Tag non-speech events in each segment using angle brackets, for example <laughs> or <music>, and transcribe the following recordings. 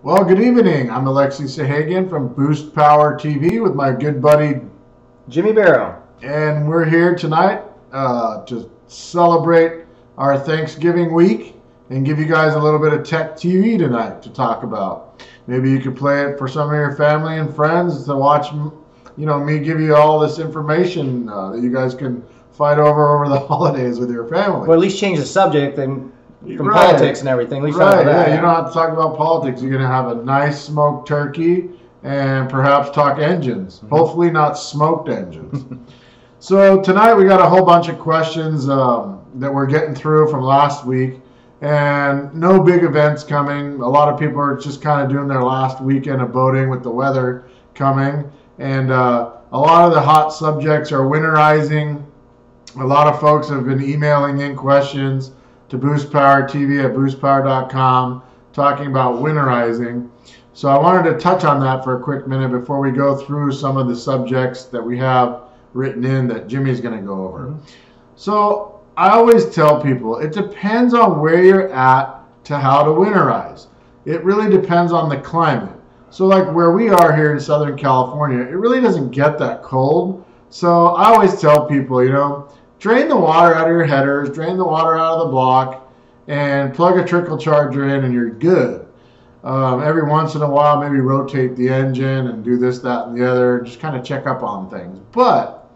Well, good evening. I'm Alexi Sahagian from Boost Power TV with my good buddy Jimmy Barrow. And we're here tonight uh, to celebrate our Thanksgiving week and give you guys a little bit of tech TV tonight to talk about. Maybe you could play it for some of your family and friends to watch, you know, me give you all this information uh, that you guys can fight over over the <laughs> holidays with your family. Or at least change the subject and from Right. politics and everything. At least Right, yeah, you don't have to talk about politics. You're going to have a nice smoked turkey and perhaps talk engines. Mm-hmm. Hopefully, not smoked engines. <laughs> so, tonight we got a whole bunch of questions um, that we're getting through from last week, and no big events coming. A lot of people are just kind of doing their last weekend of boating with the weather coming, and uh, a lot of the hot subjects are winterizing. A lot of folks have been emailing in questions to Boost Power TV at boostpower.com talking about winterizing. So I wanted to touch on that for a quick minute before we go through some of the subjects that we have written in that Jimmy's going to go over. Mm-hmm. So I always tell people it depends on where you're at to how to winterize. It really depends on the climate. So like where we are here in Southern California, it really doesn't get that cold. So I always tell people, you know, drain the water out of your headers, drain the water out of the block, and plug a trickle charger in, and you're good. Um, every once in a while, maybe rotate the engine and do this, that, and the other, just kind of check up on things. But,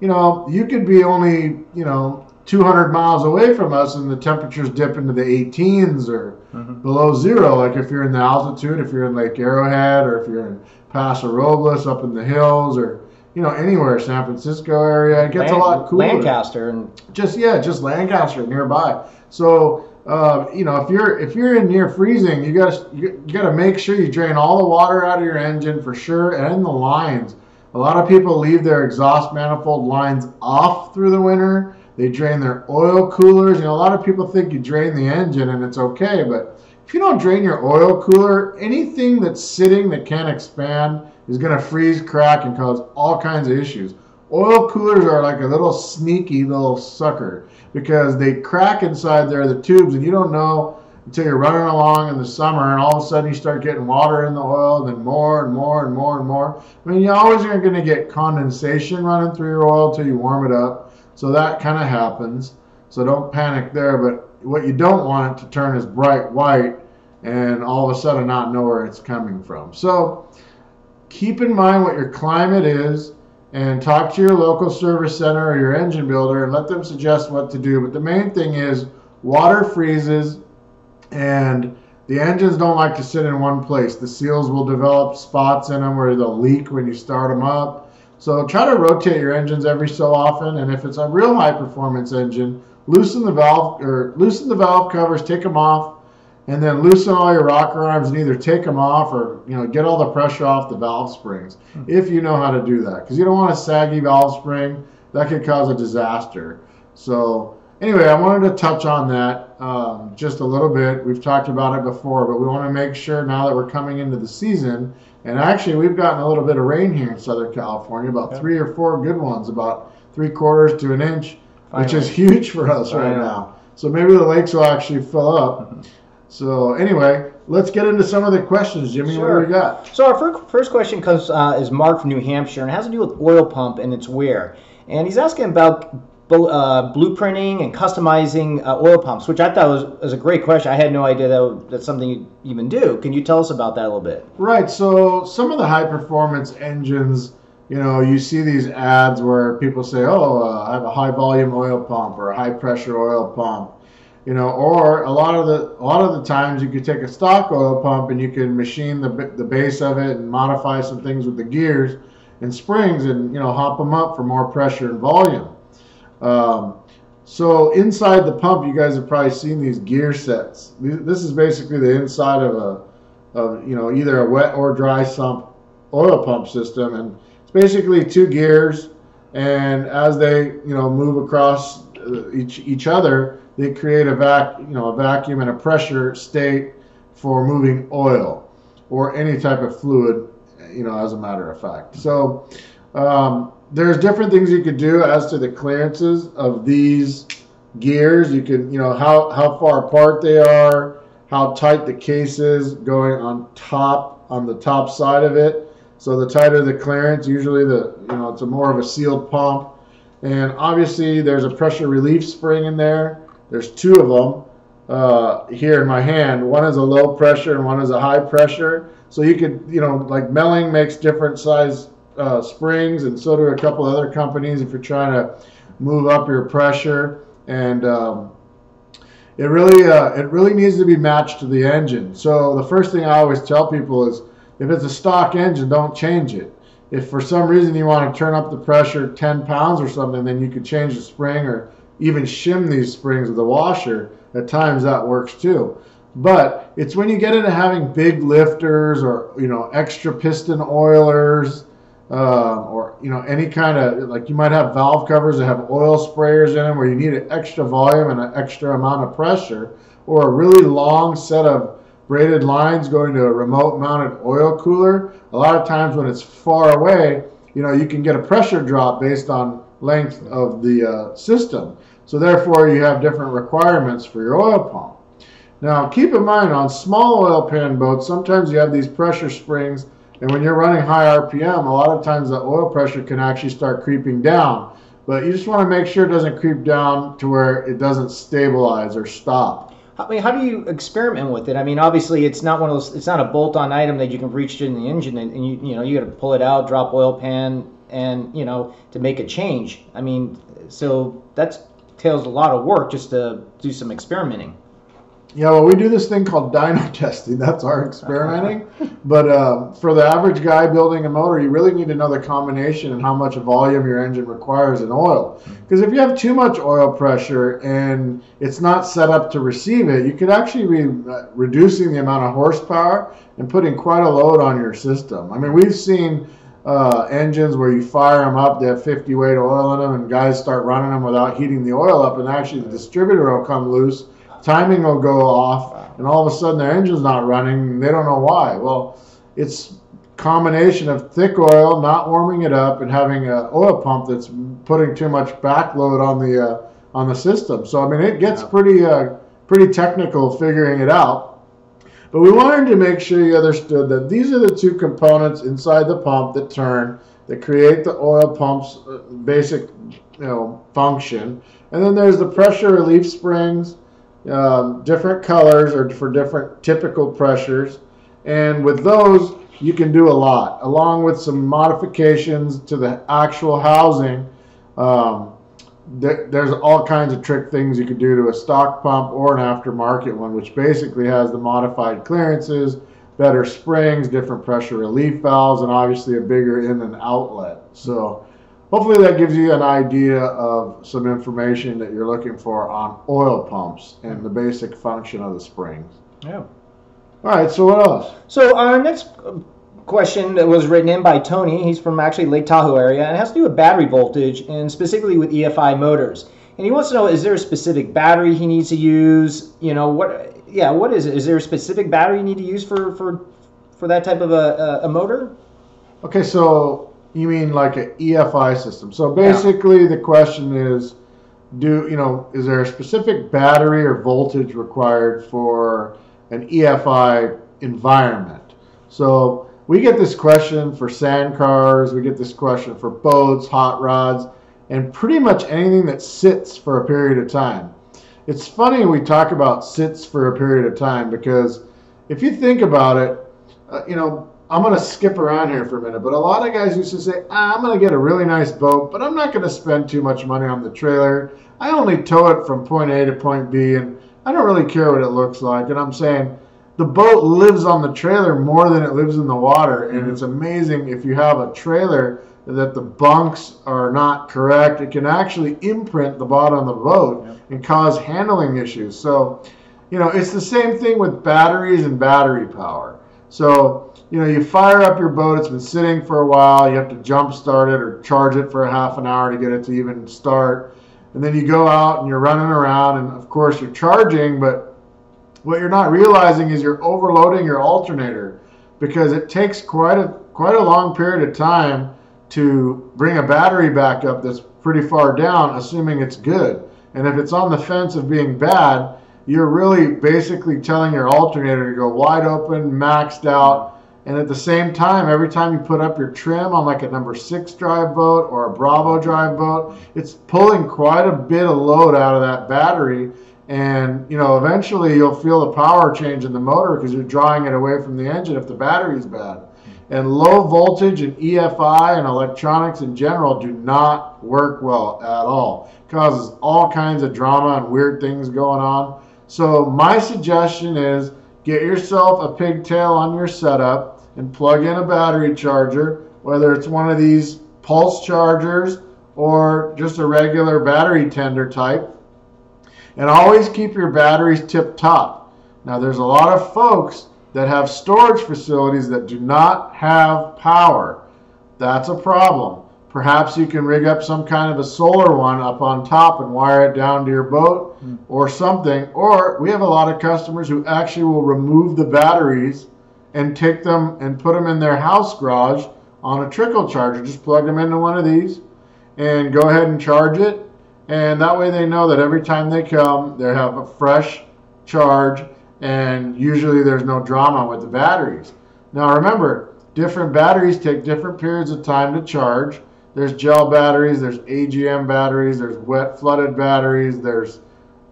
you know, you could be only, you know, 200 miles away from us and the temperatures dip into the 18s or below zero. Like if you're in the altitude, if you're in Lake Arrowhead or if you're in Paso Robles up in the hills or, you know, anywhere, San Francisco area, it gets a lot cooler Lancaster and just yeah, just Lancaster nearby. So uh, you know, if you're if you're in near freezing, you got to you got to make sure you drain all the water out of your engine for sure, and the lines. A lot of people leave their exhaust manifold lines off through the winter. They drain their oil coolers. You know, a lot of people think you drain the engine and it's okay, but if you don't drain your oil cooler, anything that's sitting that can't expand is going to freeze, crack, and cause all kinds of issues. Oil coolers are like a little sneaky little sucker because they crack inside there, the tubes, and you don't know until you're running along in the summer and all of a sudden you start getting water in the oil, and then more and more and more and more. I mean, you always are going to get condensation running through your oil till you warm it up. So that kind of happens. So don't panic there. But what you don't want to turn is bright white and all of a sudden not know where it's coming from. So keep in mind what your climate is and talk to your local service center or your engine builder and let them suggest what to do. But the main thing is water freezes and the engines don't like to sit in one place. The seals will develop spots in them where they'll leak when you start them up. So try to rotate your engines every so often. And if it's a real high performance engine, loosen the valve or loosen the valve covers, take them off, and then loosen all your rocker arms and either take them off or you know get all the pressure off the valve springs if you know how to do that. Because you don't want a saggy valve spring. That could cause a disaster. So anyway i wanted to touch on that um, just a little bit. We've talked about it before but we want to make sure now that we're coming into the season and actually we've gotten a little bit of rain here in southern california about three or four good ones about three quarters to an inch which is huge for us right now. So maybe the lakes will actually fill up so anyway, let's get into some of the questions, Jimmy. What Sure. do we got? So our fir- first question comes uh, is Mark from New Hampshire and it has to do with oil pump and its wear. And he's asking about bl- uh, blueprinting and customizing uh, oil pumps, which I thought was, was a great question. I had no idea that that's something you even do. Can you tell us about that a little bit? Right. So some of the high performance engines, you know, you see these ads where people say, "Oh, uh, I have a high volume oil pump or a high pressure oil pump." You know, or a lot of the a lot of the times you could take a stock oil pump and you can machine the the base of it and modify some things with the gears and springs and you know hop them up for more pressure and volume. Um, so inside the pump, you guys have probably seen these gear sets. This is basically the inside of a of you know either a wet or dry sump oil pump system, and it's basically two gears, and as they you know move across uh, each each other, they create a vac you know a vacuum and a pressure state for moving oil or any type of fluid, you know, as a matter of fact. So um, there's different things you could do as to the clearances of these gears. You can, you know, how, how far apart they are, how tight the case is going on top on the top side of it. So the tighter the clearance, usually the you know it's a more of a sealed pump. And obviously there's a pressure relief spring in there. There's two of them uh, here in my hand. One is a low pressure and one is a high pressure. So you could you know like Melling makes different size uh, springs, and so do a couple other companies if you're trying to move up your pressure. And um, it really uh, it really needs to be matched to the engine. So the first thing I always tell people is if it's a stock engine, don't change it. If for some reason you want to turn up the pressure 10 pounds or something, then you could change the spring or even shim these springs with a washer. At times that works too. But it's when you get into having big lifters or you know extra piston oilers uh, or you know any kind of like you might have valve covers that have oil sprayers in them where you need an extra volume and an extra amount of pressure or a really long set of braided lines going to a remote mounted oil cooler a lot of times when it's far away you know you can get a pressure drop based on length of the uh, system so therefore you have different requirements for your oil pump now keep in mind on small oil pan boats sometimes you have these pressure springs and when you're running high RPM, a lot of times the oil pressure can actually start creeping down. But you just want to make sure it doesn't creep down to where it doesn't stabilize or stop. I mean, how do you experiment with it? I mean, obviously, it's not one of those. It's not a bolt-on item that you can reach in the engine, and, and you you know you got to pull it out, drop oil pan, and you know to make a change. I mean, so that entails a lot of work just to do some experimenting. Yeah, well, we do this thing called dyno <laughs> testing. That's our experimenting. <laughs> but uh, for the average guy building a motor, you really need to know the combination and how much volume your engine requires in oil. Because if you have too much oil pressure and it's not set up to receive it, you could actually be uh, reducing the amount of horsepower and putting quite a load on your system. I mean, we've seen uh, engines where you fire them up, they have 50 weight oil in them, and guys start running them without heating the oil up, and actually the distributor will come loose timing will go off, and all of a sudden their engine's not running. And they don't know why. Well, it's combination of thick oil, not warming it up, and having an oil pump that's putting too much backload on the uh, on the system. So I mean, it gets pretty uh, pretty technical figuring it out. But we wanted to make sure you understood that these are the two components inside the pump that turn that create the oil pump's uh, basic you know function. And then there's the pressure relief springs um, different colors or for different typical pressures. And with those, you can do a lot, along with some modifications to the actual housing. Um, th there's all kinds of trick things you could do to a stock pump or an aftermarket one, which basically has the modified clearances, better springs, different pressure relief valves, and obviously a bigger in and outlet. So hopefully that gives you an idea of some information that you're looking for on oil pumps and the basic function of the springs. Yeah. All right, so what else? So our next question that was written in by Tony, he's from actually Lake Tahoe area, and it has to do with battery voltage and specifically with EFI motors. And he wants to know, is there a specific battery he needs to use? You know, what, yeah, what is it? Is there a specific battery you need to use for, for, for that type of a, a motor? Okay, so you mean like an EFI system? So basically, yeah. the question is, do you know is there a specific battery or voltage required for an EFI environment? So we get this question for sand cars, we get this question for boats, hot rods, and pretty much anything that sits for a period of time. It's funny we talk about sits for a period of time because if you think about it, uh, you know, I'm going to skip around here for a minute, but a lot of guys used to say, ah, I'm going to get a really nice boat, but I'm not going to spend too much money on the trailer. I only tow it from point A to point B, and I don't really care what it looks like. And I'm saying the boat lives on the trailer more than it lives in the water, and mm-hmm. it's amazing if you have a trailer that the bunks are not correct, it can actually imprint the bottom of the boat yep. and cause handling issues. So, you know, it's the same thing with batteries and battery power. So, you know, you fire up your boat, it's been sitting for a while, you have to jump start it or charge it for a half an hour to get it to even start. And then you go out and you're running around, and of course, you're charging, but what you're not realizing is you're overloading your alternator because it takes quite a quite a long period of time to bring a battery back up that's pretty far down, assuming it's good. And if it's on the fence of being bad, you're really basically telling your alternator to go wide open, maxed out. And at the same time, every time you put up your trim on like a number six drive boat or a Bravo drive boat, it's pulling quite a bit of load out of that battery. And you know, eventually you'll feel the power change in the motor because you're drawing it away from the engine if the battery's bad. And low voltage and EFI and electronics in general do not work well at all. Causes all kinds of drama and weird things going on. So my suggestion is get yourself a pigtail on your setup and plug in a battery charger, whether it's one of these pulse chargers or just a regular battery tender type. And always keep your batteries tip top. Now there's a lot of folks that have storage facilities that do not have power. That's a problem. Perhaps you can rig up some kind of a solar one up on top and wire it down to your boat mm. or something. Or we have a lot of customers who actually will remove the batteries and take them and put them in their house garage on a trickle charger. Just plug them into one of these and go ahead and charge it. And that way they know that every time they come, they have a fresh charge and usually there's no drama with the batteries. Now remember, different batteries take different periods of time to charge. There's gel batteries, there's AGM batteries, there's wet flooded batteries, there's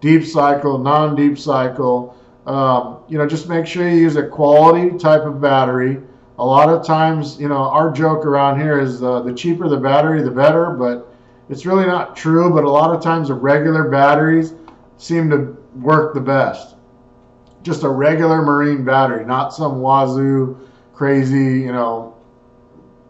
deep cycle, non-deep cycle. Um, you know, just make sure you use a quality type of battery. A lot of times, you know, our joke around here is uh, the cheaper the battery, the better, but it's really not true. But a lot of times, the regular batteries seem to work the best. Just a regular marine battery, not some wazoo crazy, you know,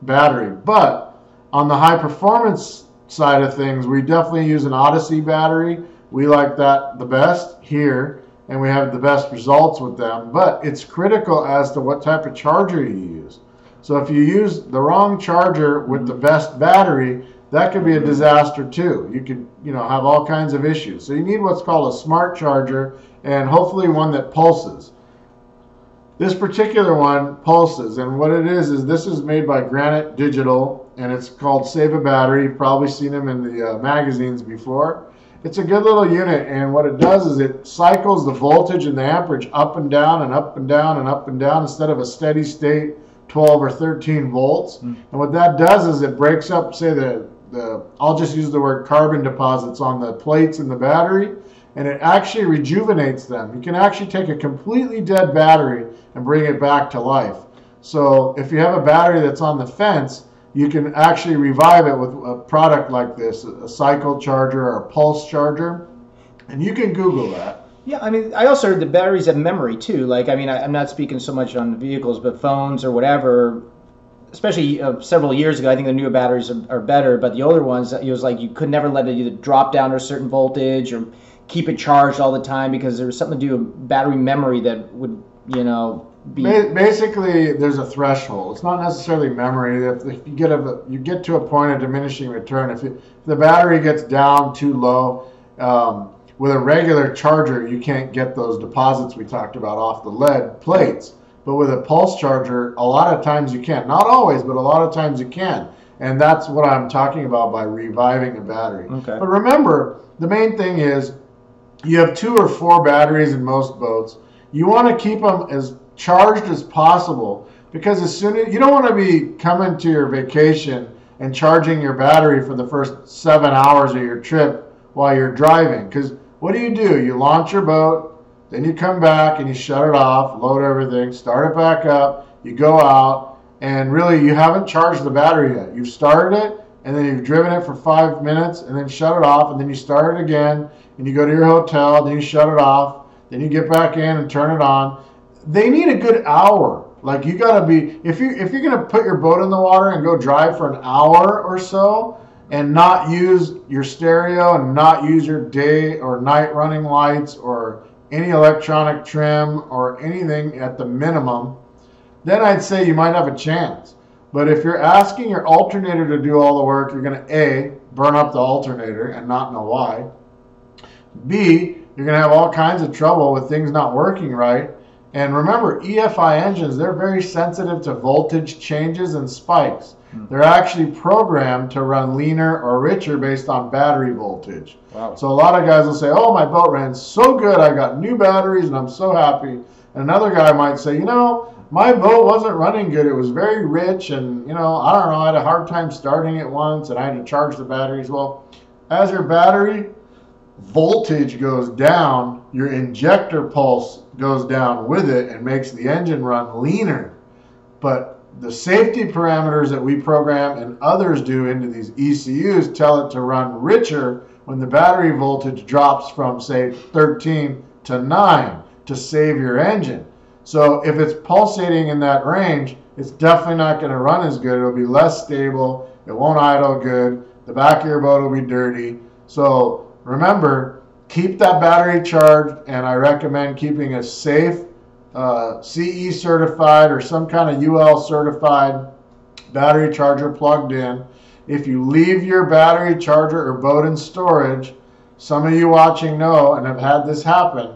battery. But on the high performance side of things, we definitely use an Odyssey battery. We like that the best here and we have the best results with them. But it's critical as to what type of charger you use. So if you use the wrong charger with the best battery, that could be a disaster too. You could, you know, have all kinds of issues. So you need what's called a smart charger and hopefully one that pulses. This particular one pulses, and what it is is this is made by Granite Digital, and it's called Save a Battery. You've probably seen them in the uh, magazines before. It's a good little unit, and what it does is it cycles the voltage and the amperage up and down and up and down and up and down instead of a steady state 12 or 13 volts. Mm. And what that does is it breaks up, say, the, the, I'll just use the word carbon deposits on the plates in the battery, and it actually rejuvenates them. You can actually take a completely dead battery and bring it back to life. So if you have a battery that's on the fence, you can actually revive it with a product like this, a cycle charger or a pulse charger, and you can Google that. Yeah, I mean, I also heard the batteries have memory too. Like, I mean, I, am not speaking so much on the vehicles, but phones or whatever. Especially uh, several years ago, I think the newer batteries are, are, better, but the older ones, it was like you could never let it either drop down to a certain voltage or keep it charged all the time because there was something to do with battery memory that would, you know, be basically there's a threshold. It's not necessarily memory. If, you get a you get to a point of diminishing return, if, if the battery gets down too low, um, with a regular charger you can't get those deposits we talked about off the lead plates. But with a pulse charger, a lot of times you can't. Not always, but a lot of times you can. And that's what I'm talking about by reviving a battery. Okay. But remember, the main thing is you have two or four batteries in most boats. You want to keep them as charged as possible because as soon as you don't want to be coming to your vacation and charging your battery for the first seven hours of your trip while you're driving because what do you do you launch your boat then you come back and you shut it off load everything start it back up you go out and really you haven't charged the battery yet you've started it and then you've driven it for five minutes and then shut it off and then you start it again and you go to your hotel then you shut it off then you get back in and turn it on they need a good hour. Like you got to be if you if you're gonna put your boat in the water and go drive for an hour or so and not use your stereo and not use your day or night running lights or any electronic trim or anything at the minimum, then I'd say you might have a chance. But if you're asking your alternator to do all the work, you're going to A, burn up the alternator and not know why. B, you're going to have all kinds of trouble with things not working right. And remember, EFI engines, they're very sensitive to voltage changes and spikes. Hmm. They're actually programmed to run leaner or richer based on battery voltage. Wow. So a lot of guys will say, "Oh, my boat ran so good. I got new batteries and I'm so happy." And another guy might say, "You know, my boat wasn't running good. It was very rich and, you know, I don't know, I had a hard time starting it once and I had to charge the batteries." Well, as your battery voltage goes down, your injector pulse goes down with it and makes the engine run leaner. But the safety parameters that we program and others do into these ECUs tell it to run richer when the battery voltage drops from, say, 13 to 9 to save your engine. So if it's pulsating in that range, it's definitely not going to run as good. It'll be less stable. It won't idle good. The back of your boat will be dirty. So remember, keep that battery charged, and I recommend keeping a safe uh, CE certified or some kind of UL certified battery charger plugged in. If you leave your battery charger or boat in storage, some of you watching know and have had this happen,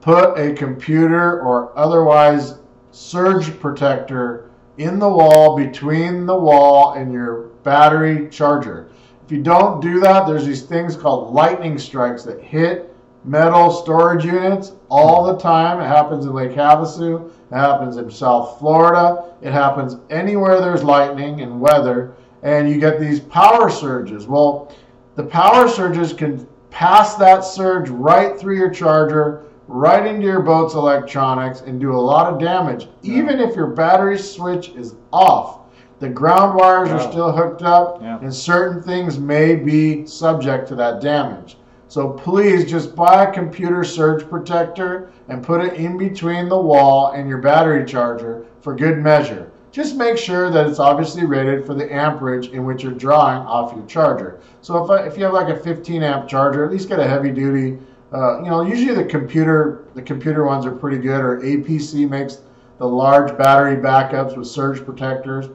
put a computer or otherwise surge protector in the wall between the wall and your battery charger. If you don't do that, there's these things called lightning strikes that hit metal storage units all the time. It happens in Lake Havasu. It happens in South Florida. It happens anywhere there's lightning and weather. And you get these power surges. Well, the power surges can pass that surge right through your charger, right into your boat's electronics, and do a lot of damage. Even if your battery switch is off, the ground wires are still hooked up, Yeah. and certain things may be subject to that damage. So please just buy a computer surge protector and put it in between the wall and your battery charger for good measure. Just make sure that it's obviously rated for the amperage in which you're drawing off your charger. So if, I, if you have like a 15 amp charger, at least get a heavy duty. Uh, you know, usually the computer the computer ones are pretty good. Or APC makes the large battery backups with surge protectors.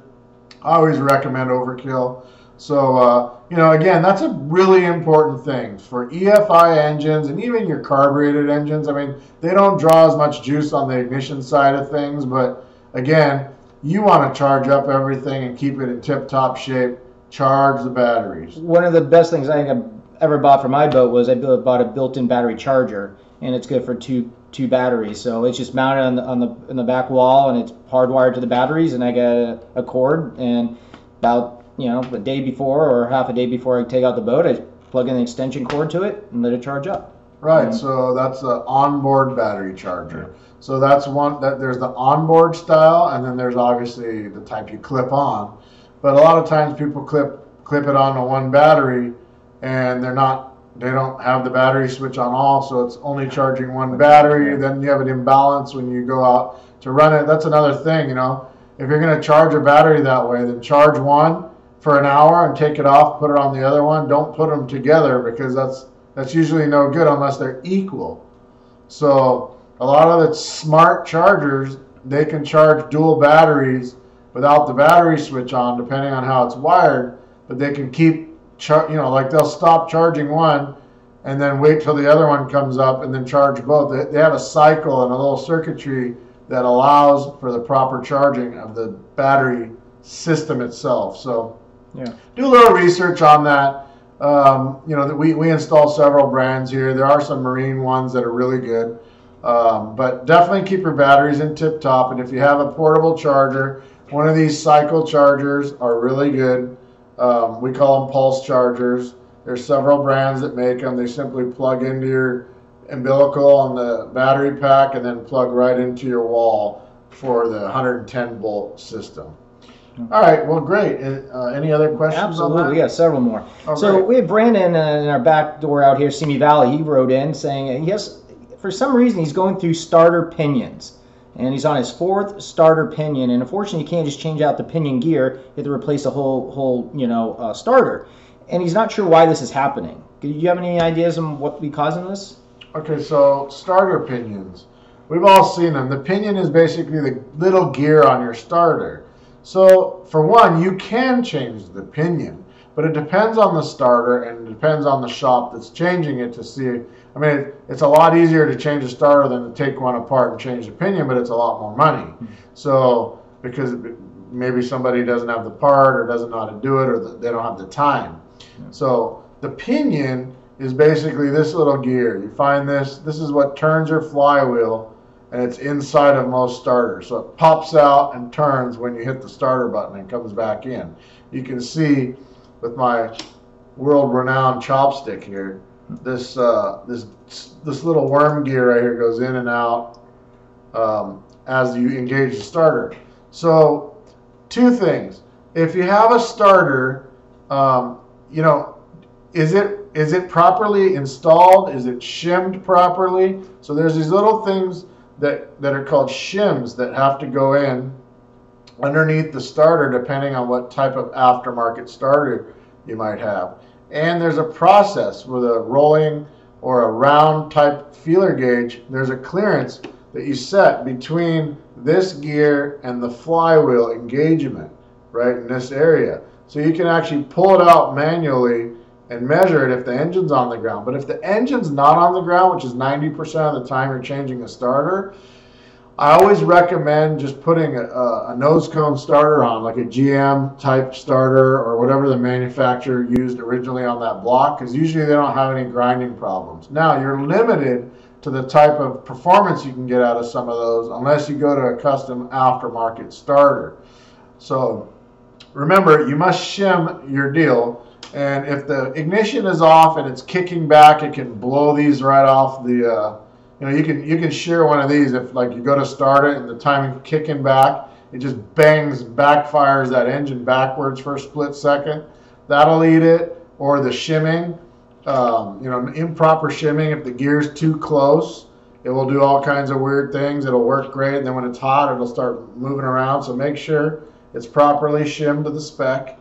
I always recommend Overkill. So, uh, you know, again, that's a really important thing for EFI engines and even your carbureted engines. I mean, they don't draw as much juice on the ignition side of things, but again, you want to charge up everything and keep it in tip top shape. Charge the batteries. One of the best things I think I ever bought for my boat was I bought a built-in battery charger, and it's good for two two batteries. So it's just mounted on the on the in the back wall, and it's hardwired to the batteries. And I got a, a cord, and about you know the day before or half a day before I take out the boat, I plug in the extension cord to it and let it charge up. Right, so that's an onboard battery charger. So that's one that there's the onboard style, and then there's obviously the type you clip on. But a lot of times people clip clip it onto one battery, and they're not they don't have the battery switch on all, so it's only charging one battery. Then you have an imbalance when you go out to run it. That's another thing, you know. If you're going to charge a battery that way, then charge one for an hour and take it off, put it on the other one. Don't put them together because that's that's usually no good unless they're equal. So a lot of the smart chargers, they can charge dual batteries without the battery switch on, depending on how it's wired. But they can keep, char- you know, like they'll stop charging one and then wait till the other one comes up and then charge both. They, they have a cycle and a little circuitry that allows for the proper charging of the battery system itself. So Yeah. do a little research on that. Um, you know, that we, we install several brands here. There are some marine ones that are really good. Um, but definitely keep your batteries in tip top. And if you have a portable charger, one of these cycle chargers are really good. Um, we call them pulse chargers. There's several brands that make them. They simply plug into your umbilical on the battery pack and then plug right into your wall for the 110 volt system. All right, well, great. Uh, any other questions Absolutely, we got several more. So we have Brandon uh, in our back door out here, Simi Valley. He wrote in saying "Yes, for some reason, he's going through starter pinions, and he's on his fourth starter pinion. And unfortunately, you can't just change out the pinion gear; you have to replace the whole whole you know uh, starter. And he's not sure why this is happening. Do you have any ideas on what be causing this? Okay, so starter pinions. We've all seen them. The pinion is basically the little gear on your starter. So, for one, you can change the pinion, but it depends on the starter and it depends on the shop that's changing it to see I mean, it, it's a lot easier to change a starter than to take one apart and change the pinion, but it's a lot more money. Hmm. So because maybe somebody doesn't have the part or doesn't know how to do it or they don't have the time. So the pinion is basically this little gear. You find this, this is what turns your flywheel and it's inside of most starters. So it pops out and turns when you hit the starter button and comes back in. You can see with my world renowned chopstick here, this uh, this this little worm gear right here goes in and out um, as you engage the starter. So two things. If you have a starter, um, you know, is it is it properly installed? Is it shimmed properly? So there's these little things that that are called shims that have to go in underneath the starter depending on what type of aftermarket starter you might have. And there's a process with a rolling or a round type feeler gauge. There's a clearance that you set between this gear and the flywheel engagement right in this area. So you can actually pull it out manually and measure it if the engine's on the ground. But if the engine's not on the ground, which is 90% of the time you're changing a starter, I always recommend just putting a, a, nose cone starter on, like a GM type starter or whatever the manufacturer used originally on that block, because usually they don't have any grinding problems. Now, you're limited to the type of performance you can get out of some of those unless you go to a custom aftermarket starter. So remember, you must shim your deal and if the ignition is off and it's kicking back, it can blow these right off the, uh, you know, you can you can shear one of these if like you go to start it and the timing kicking back, it just bangs, backfires that engine backwards for a split second. That'll eat it. Or the shimming, um, you know, improper shimming. If the gear's too close, it will do all kinds of weird things. It'll work great, and then when it's hot, it'll start moving around. So make sure it's properly shimmed to the spec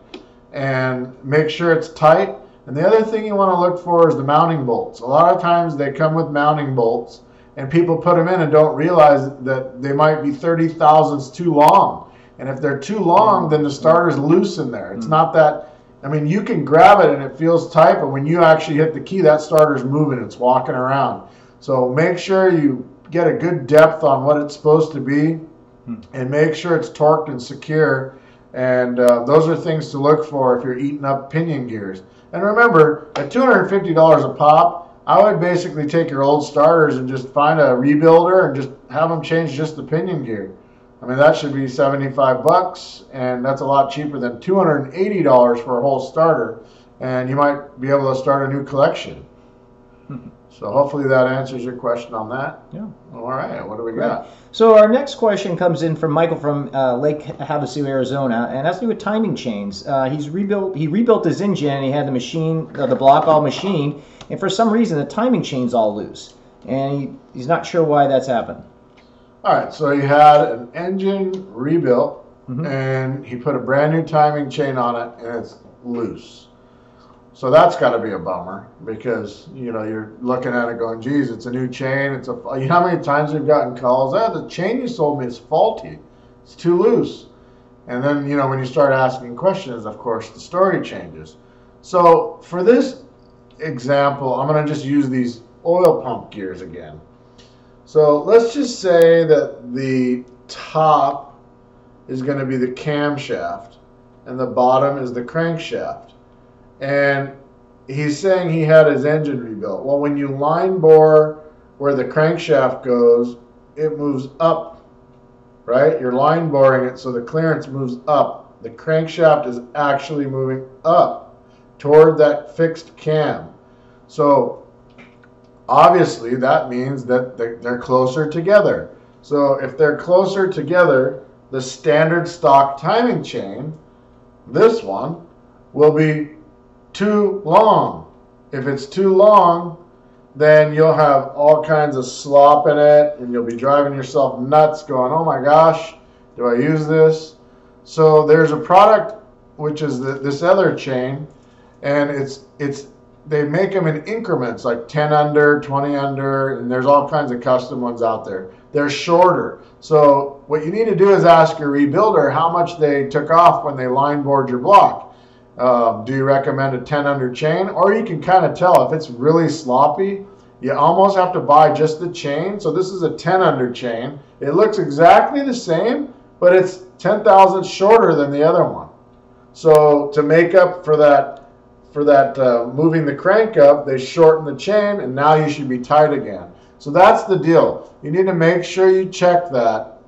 and make sure it's tight. And the other thing you want to look for is the mounting bolts. A lot of times they come with mounting bolts and people put them in and don't realize that they might be 30 thousandths too long. And if they're too long, then the starter's loose in there. It's mm. not that, I mean, you can grab it and it feels tight, but when you actually hit the key, that starter's moving, it's walking around. So make sure you get a good depth on what it's supposed to be hmm. and make sure it's torqued and secure and uh, those are things to look for if you're eating up pinion gears. And remember, at $250 a pop, I would basically take your old starters and just find a rebuilder and just have them change just the pinion gear. I mean, that should be 75 bucks, and that's a lot cheaper than $280 for a whole starter. And you might be able to start a new collection. So hopefully that answers your question on that. Yeah. All right. What do we got? So our next question comes in from Michael from uh, Lake Havasu, Arizona, and has to do with timing chains. Uh, he's rebuilt. He rebuilt his engine. and He had the machine, uh, the block all machined, and for some reason the timing chain's all loose, and he, he's not sure why that's happened. All right. So he had an engine rebuilt, mm-hmm. and he put a brand new timing chain on it, and it's loose. So that's got to be a bummer because you know you're looking at it going, geez, it's a new chain. It's a you know how many times we've gotten calls, ah, the chain you sold me is faulty. It's too loose. And then you know when you start asking questions, of course the story changes. So for this example, I'm going to just use these oil pump gears again. So let's just say that the top is going to be the camshaft and the bottom is the crankshaft and he's saying he had his engine rebuilt. Well, when you line bore where the crankshaft goes, it moves up, right? You're line boring it so the clearance moves up. The crankshaft is actually moving up toward that fixed cam. So obviously that means that they're closer together. So if they're closer together, the standard stock timing chain, this one, will be too long. If it's too long, then you'll have all kinds of slop in it and you'll be driving yourself nuts going, oh my gosh, do I use this? So there's a product which is the, this other chain and it's it's they make them in increments like 10 under 20 under and there's all kinds of custom ones out there they're shorter so what you need to do is ask your rebuilder how much they took off when they line bored your block um, do you recommend a 10 under chain? Or you can kind of tell if it's really sloppy you almost have to buy just the chain. So this is a 10 under chain. It looks exactly the same, but it's 10 thousandths shorter than the other one. So to make up for that, for that uh, moving the crank up, they shorten the chain, and now you should be tight again. So that's the deal. You need to make sure you check that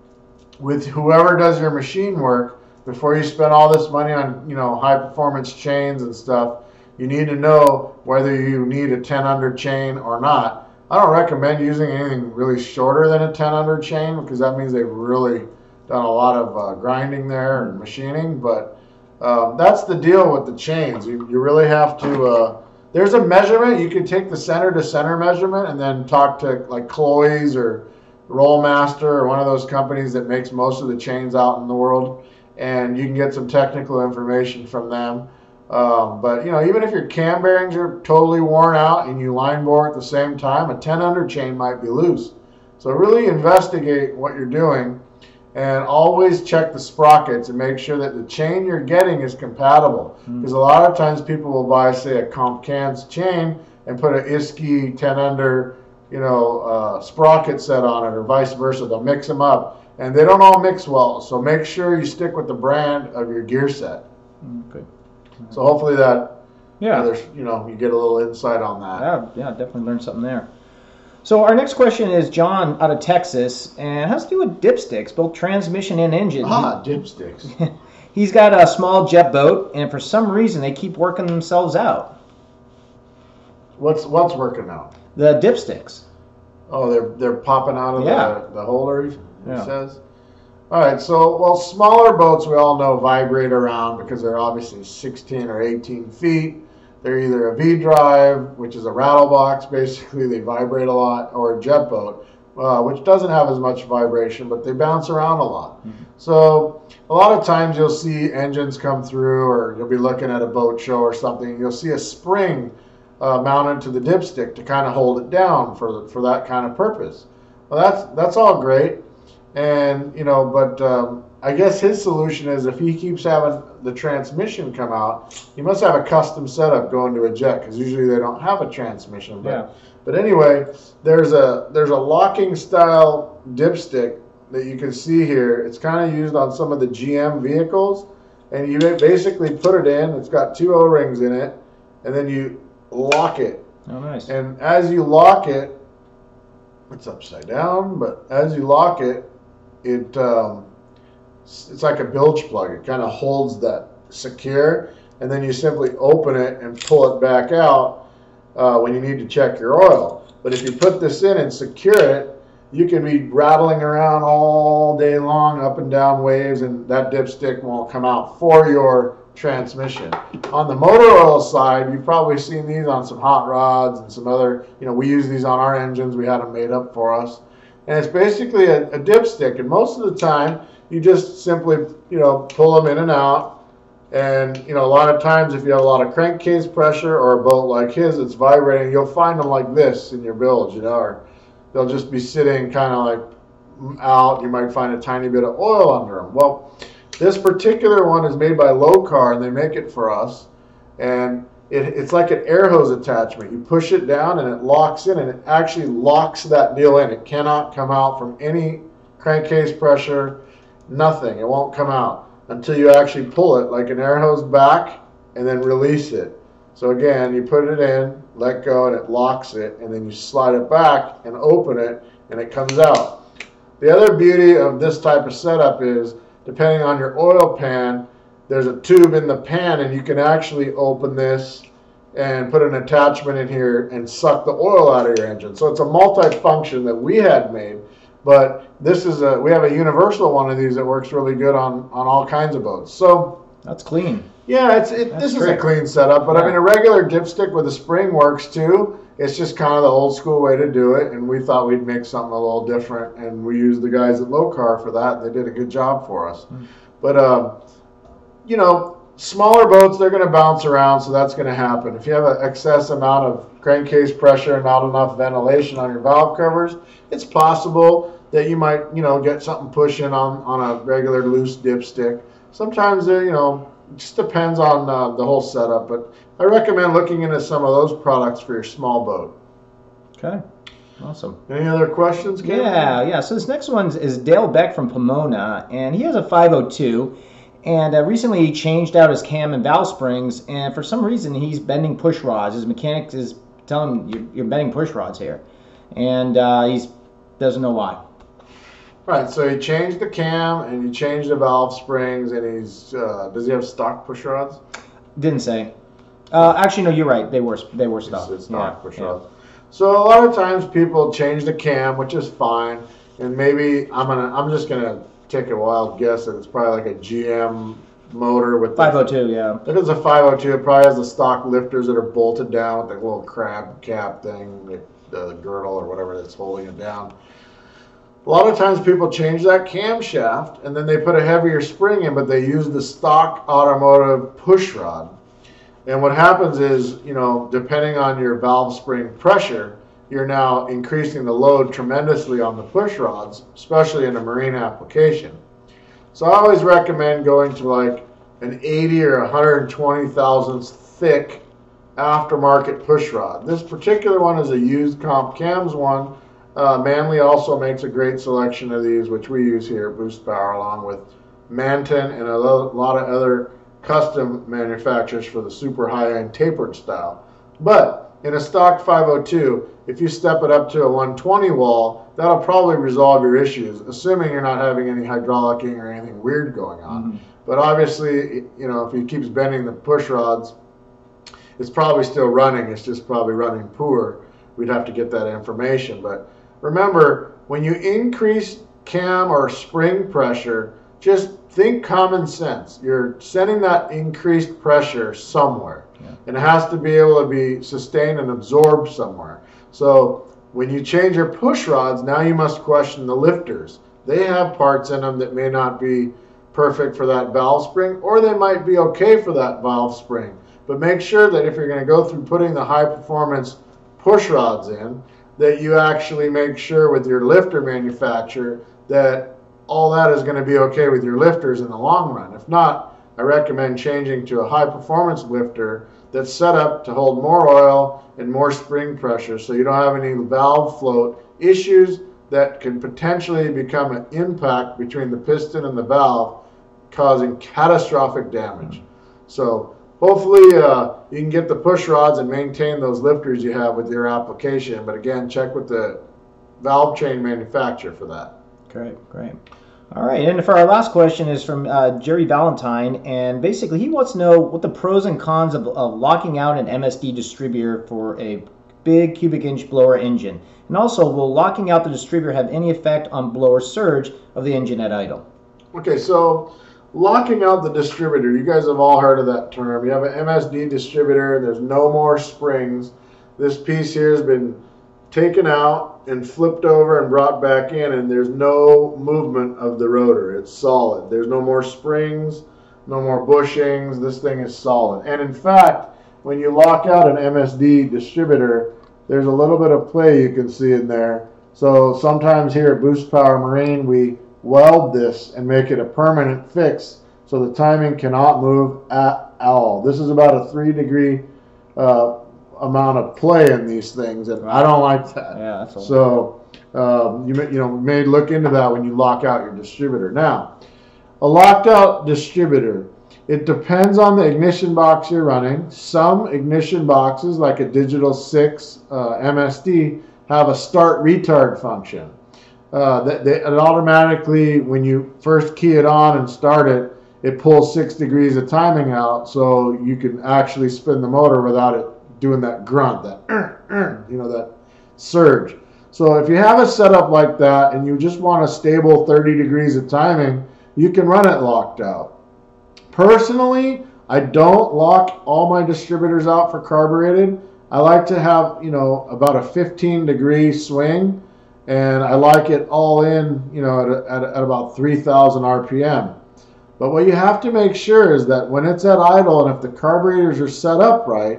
with whoever does your machine work before you spend all this money on you know high performance chains and stuff. You need to know whether you need a 10 under chain or not. I don't recommend using anything really shorter than a 10 under chain because that means they've really done a lot of uh, grinding there and machining. But um, that's the deal with the chains. You, you really have to. Uh, there's a measurement. You can take the center to center measurement and then talk to like Cloyes or Rollmaster or one of those companies that makes most of the chains out in the world, and you can get some technical information from them. Um, but you know, even if your cam bearings are totally worn out and you line bore at the same time, a 10 under chain might be loose. So really investigate what you're doing and always check the sprockets and make sure that the chain you're getting is compatible. Because mm. a lot of times people will buy, say, a Comp Cams chain and put an Isky 10 under, you know, uh, sprocket set on it, or vice versa. They'll mix them up, and they don't all mix well. So make sure you stick with the brand of your gear set. Okay. So hopefully that, yeah, there's, you know, you get a little insight on that. Yeah, yeah, definitely learned something there. So our next question is John out of Texas, and has to do with dipsticks, both transmission and engine. Ah, dipsticks. <laughs> He's got a small jet boat, and for some reason they keep working themselves out. What's what's working out? The dipsticks. Oh, they're they're popping out of yeah. the the holder. He yeah. says. All right, so well, smaller boats we all know vibrate around because they're obviously 16 or 18 feet. They're either a V drive, which is a rattle box, <laughs> basically they vibrate a lot, or a jet boat, uh, which doesn't have as much vibration, but they bounce around a lot. Mm-hmm. So a lot of times you'll see engines come through, or you'll be looking at a boat show or something, you'll see a spring uh, mounted to the dipstick to kind of hold it down for for that kind of purpose. Well, that's that's all great, and you know, but um, I guess his solution is if he keeps having the transmission come out, he must have a custom setup going to a jet because usually they don't have a transmission. But, yeah. but anyway, there's a there's a locking style dipstick that you can see here. It's kind of used on some of the GM vehicles, and you basically put it in. It's got two O-rings in it, and then you lock it. Oh, nice. And as you lock it, it's upside down, but as you lock it, it um, it's like a bilge plug. It kind of holds that secure, and then you simply open it and pull it back out uh, when you need to check your oil. But if you put this in and secure it, you can be rattling around all day long up and down waves, and that dipstick won't come out for your transmission. On the motor oil side, you've probably seen these on some hot rods and some other, you know, we use these on our engines. We had them made up for us. And it's basically a, a dipstick, and most of the time, you just simply, you know, pull them in and out. And, you know, a lot of times if you have a lot of crankcase pressure or a boat like his that's vibrating, you'll find them like this in your bilge, you know, or they'll just be sitting kind of like mm, out. You might find a tiny bit of oil under them. Well, this particular one is made by Lokar, and they make it for us. And it, it's like an air hose attachment. You push it down and it locks in, and it actually locks that deal in. It cannot come out from any crankcase pressure nothing. It won't come out until you actually pull it like an air hose back and then release it. So again, you put it in, let go, and it locks it, and then you slide it back and open it, and it comes out. The other beauty of this type of setup is, depending on your oil pan, there's a tube in the pan, and you can actually open this and put an attachment in here and suck the oil out of your engine. So it's a multi-function that we had made but this is a we have a universal one of these that works really good on on all kinds of boats. So that's clean. Yeah, it's it, this great. is a clean setup. But yeah. I mean, a regular dipstick with a spring works too. It's just kind of the old school way to do it, and we thought we'd make something a little different, and we used the guys at Lokar for that. They did a good job for us. Mm. But um, you know, smaller boats they're going to bounce around, so that's going to happen. If you have an excess amount of crankcase pressure and not enough ventilation on your valve covers, it's possible that you might, you know, get something pushing on, on a regular loose dipstick. Sometimes, uh, you know, it just depends on uh, the whole setup. But I recommend looking into some of those products for your small boat. Okay. Awesome. Any other questions? Cam? Yeah, yeah. So this next one is Dale Beck from Pomona, and he has a 502. And uh, recently he changed out his cam and valve springs, and for some reason he's bending push rods. His mechanic is telling him you're, you're bending push rods here, and uh, he doesn't know why. Right. So he changed the cam and he changed the valve springs, and he's uh, does he have stock push rods? Didn't say. Uh, actually, no, you're right. They were they were stock. It's stock Yeah, push yeah. rods. So a lot of times people change the cam, which is fine, and maybe I'm gonna I'm just gonna take a wild guess that it's probably like a GM motor with the 502, yeah. If it's a 502, it probably has the stock lifters that are bolted down with the little crab cap thing, the, the girdle or whatever that's holding it down. A lot of times people change that camshaft and then they put a heavier spring in, but they use the stock automotive push rod. And what happens is, you know, depending on your valve spring pressure, you're now increasing the load tremendously on the push rods, especially in a marine application. So I always recommend going to like an 80 or 120 thousandths thick aftermarket push rod. This particular one is a used Comp Cams one. Uh, Manley also makes a great selection of these, which we use here at Boost Power, along with Manton and a lo- lot of other custom manufacturers for the super high-end tapered style. But in a stock 502, if you step it up to a 120 wall, that'll probably resolve your issues, assuming you're not having any hydraulicking or anything weird going on. Mm-hmm. But obviously, you know, if he keeps bending the push rods, it's probably still running. It's just probably running poor. We'd have to get that information. But remember, when you increase cam or spring pressure, just think common sense. You're sending that increased pressure somewhere, and it has to be able to be sustained and absorbed somewhere. So when you change your push rods, now you must question the lifters. They have parts in them that may not be perfect for that valve spring, or they might be okay for that valve spring. But make sure that if you're going to go through putting the high performance push rods in, that you actually make sure with your lifter manufacturer that all that is going to be okay with your lifters in the long run. If not, I recommend changing to a high performance lifter that's set up to hold more oil and more spring pressure so you don't have any valve float issues that can potentially become an impact between the piston and the valve causing catastrophic damage. So hopefully uh, you can get the push rods and maintain those lifters you have with your application. But again, check with the valve train manufacturer for that. Great, great. All right, and for our last question is from uh, Jerry Valentine, and basically he wants to know what the pros and cons of, of locking out an MSD distributor for a big cubic inch blower engine, and also will locking out the distributor have any effect on blower surge of the engine at idle? Okay, so locking out the distributor, you guys have all heard of that term. You have an MSD distributor, there's no more springs. This piece here has been taken out and flipped over and brought back in, and there's no movement of the rotor. It's solid. There's no more springs, no more bushings. This thing is solid. And in fact, when you lock out an MSD distributor, there's a little bit of play you can see in there. So sometimes here at Boost Power Marine, we weld this and make it a permanent fix so the timing cannot move at all. This is about a three degree uh, amount of play in these things, and I don't like that. Yeah, that's So um, you may, you know may look into that when you lock out your distributor. Now, a locked out distributor. It depends on the ignition box you're running. Some ignition boxes, like a Digital 6 uh, MSD, have a start retard function. Uh, that, that it automatically, when you first key it on and start it, it pulls six degrees of timing out, so you can actually spin the motor without it doing that grunt, that <clears throat> you know that surge. So if you have a setup like that and you just want a stable 30 degrees of timing, you can run it locked out. Personally, I don't lock all my distributors out for carbureted. I like to have, you know, about a 15 degree swing and I like it all in, you know, at, at, at about 3,000 RPM. But what you have to make sure is that when it's at idle and if the carburetors are set up right,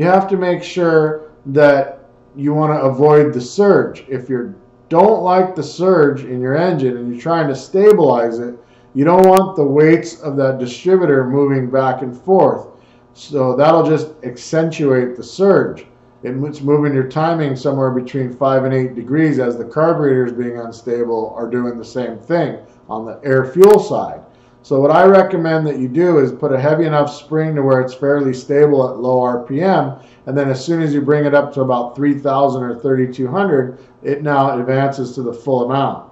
you have to make sure that you want to avoid the surge. If you don't like the surge in your engine and you're trying to stabilize it, you don't want the weights of that distributor moving back and forth. So that'll just accentuate the surge. it's moving your timing somewhere between 5 and 8 degrees as the carburetors being unstable are doing the same thing on the air fuel side. So what I recommend that you do is put a heavy enough spring to where it's fairly stable at low RPM, and then as soon as you bring it up to about 3,000 or 3,200, it now advances to the full amount.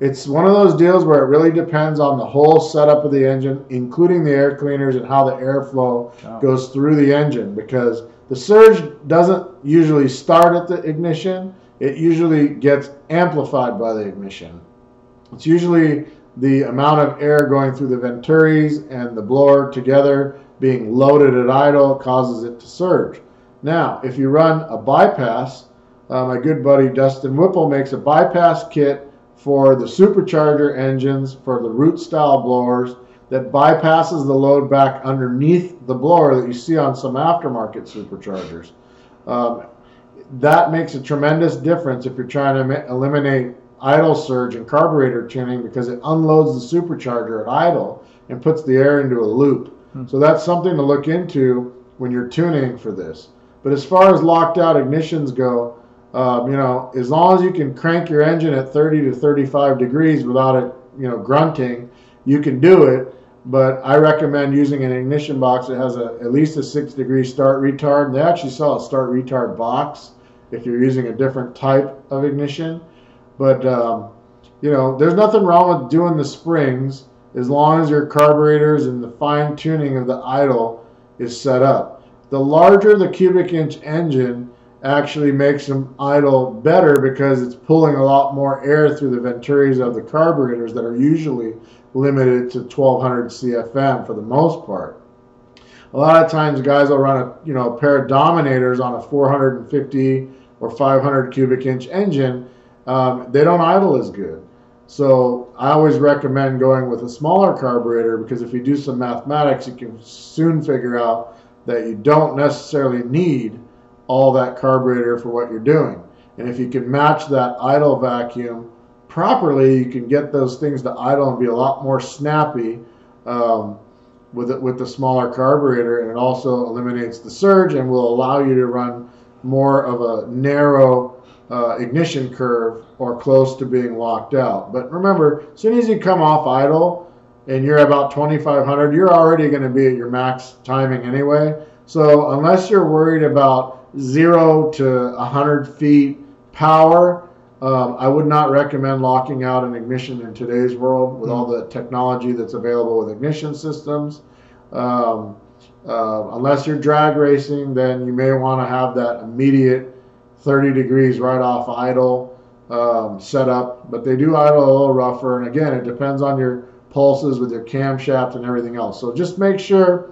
It's one of those deals where it really depends on the whole setup of the engine, including the air cleaners and how the airflow oh. goes through the engine, because the surge doesn't usually start at the ignition. It usually gets amplified by the ignition. It's usually the amount of air going through the venturis and the blower together being loaded at idle causes it to surge. Now, if you run a bypass, uh, my good buddy Dustin Whipple makes a bypass kit for the supercharger engines for the root style blowers that bypasses the load back underneath the blower that you see on some aftermarket superchargers. Um, that makes a tremendous difference if you're trying to eliminate idle surge and carburetor tuning because it unloads the supercharger at idle and puts the air into a loop. Hmm. So that's something to look into when you're tuning for this. But as far as locked out ignitions go, um, you know, as long as you can crank your engine at 30 to 35 degrees without it, you know, grunting, you can do it. But I recommend using an ignition box that has a, at least a six degree start retard. They actually sell a start retard box if you're using a different type of ignition. But um, you know, there's nothing wrong with doing the springs as long as your carburetors and the fine tuning of the idle is set up. The larger the cubic inch engine actually makes them idle better because it's pulling a lot more air through the venturis of the carburetors that are usually limited to 1200 CFM for the most part. A lot of times guys will run a you know a pair of dominators on a 450 or 500 cubic inch engine um, they don't idle as good. So I always recommend going with a smaller carburetor because if you do some mathematics, you can soon figure out that you don't necessarily need all that carburetor for what you're doing. And if you can match that idle vacuum properly, you can get those things to idle and be a lot more snappy um, with it, with the smaller carburetor. And it also eliminates the surge and will allow you to run more of a narrow uh, ignition curve or close to being locked out. But remember, as soon as you come off idle and you're about 2500, you're already going to be at your max timing anyway. So unless you're worried about zero to 100 feet power, um, I would not recommend locking out an ignition in today's world with all the technology that's available with ignition systems. Um, uh, unless you're drag racing, then you may want to have that immediate 30 degrees right off idle um, setup, but they do idle a little rougher. And again, it depends on your pulses with your camshaft and everything else. So just make sure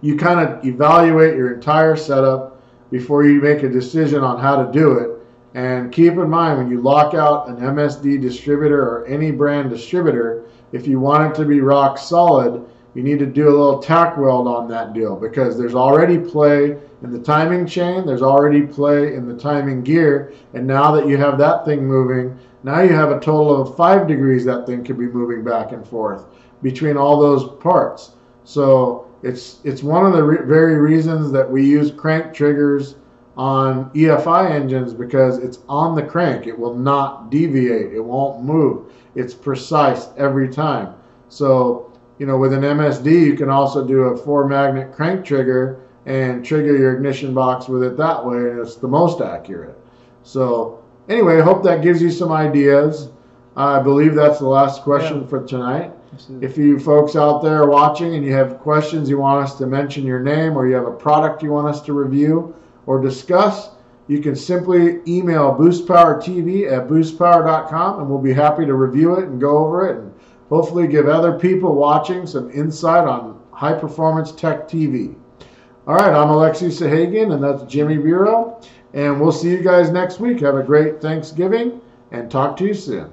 you kind of evaluate your entire setup before you make a decision on how to do it. And keep in mind when you lock out an MSD distributor or any brand distributor, if you want it to be rock solid, you need to do a little tack weld on that deal because there's already play in the timing chain, there's already play in the timing gear, and now that you have that thing moving, now you have a total of five degrees that thing could be moving back and forth between all those parts. So it's it's one of the re very reasons that we use crank triggers on EFI engines because it's on the crank. It will not deviate. It won't move. It's precise every time. So you know, with an MSD, you can also do a four magnet crank trigger and trigger your ignition box with it that way, and it's the most accurate. So, anyway, I hope that gives you some ideas. I believe that's the last question yeah. for tonight. If you folks out there watching and you have questions you want us to mention your name or you have a product you want us to review or discuss, you can simply email boostpowertv at boostpower.com and we'll be happy to review it and go over it and hopefully give other people watching some insight on high performance tech TV. All right, I'm Alexi Sahagian, and that's Jimmy Bureau. And we'll see you guys next week. Have a great Thanksgiving and talk to you soon.